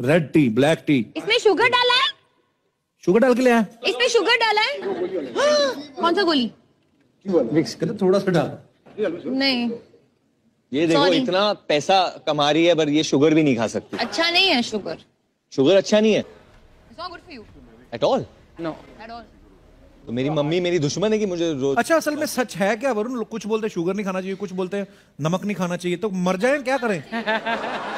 Red tea black tea इसमें sugar डाला है। शुगर डाल के ले आया। इसमें शुगर डाला है। कौन सा गोली? मिक्स कर थोड़ा सा डाल। नहीं। ये देखो Sorry. इतना पैसा कमा रही है पर ये शुगर भी नहीं खा सकती। अच्छा नहीं है शुगर शुगर अच्छा नहीं है। It's not good for you at all no at all तो मेरी मम्मी मेरी दुश्मन है कि मुझे रोज अच्छा असल में सच है क्या वरुण? कुछ बोलते हैं शुगर नहीं खाना चाहिए कुछ बोलते हैं नमक नहीं खाना चाहिए तो मर जाए क्या करें?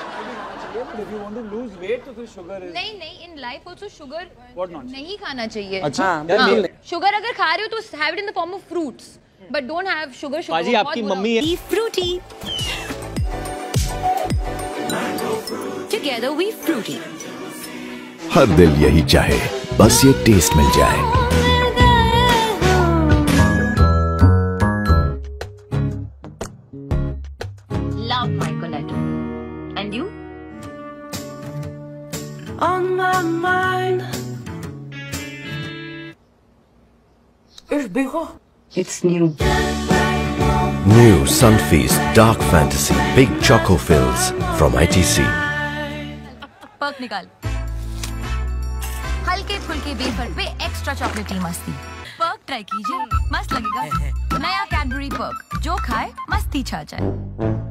नहीं नहीं इन लाइफ आल्सो शुगर नहीं खाना चाहिए अच्छा शुगर अगर खा रहे हो तो have it in the form of fruits but don't have sugar sugar बाजी आपकी मम्मी है fruity. Together we fruity. हर दिल यही चाहे बस ये टेस्ट मिल जाए Love my Colette. And you? on my mind. It's new. New Sunfeast Dark Fantasy Big Choco Fills from ITC. Perk निकाल हल्के फुल्के वेफर पे एक्स्ट्रा चॉकलेटी मस्ती पर्क ट्राई कीजिए मस्त लगेगा नया कैडबरी पर्क जो खाए मस्ती छा जाए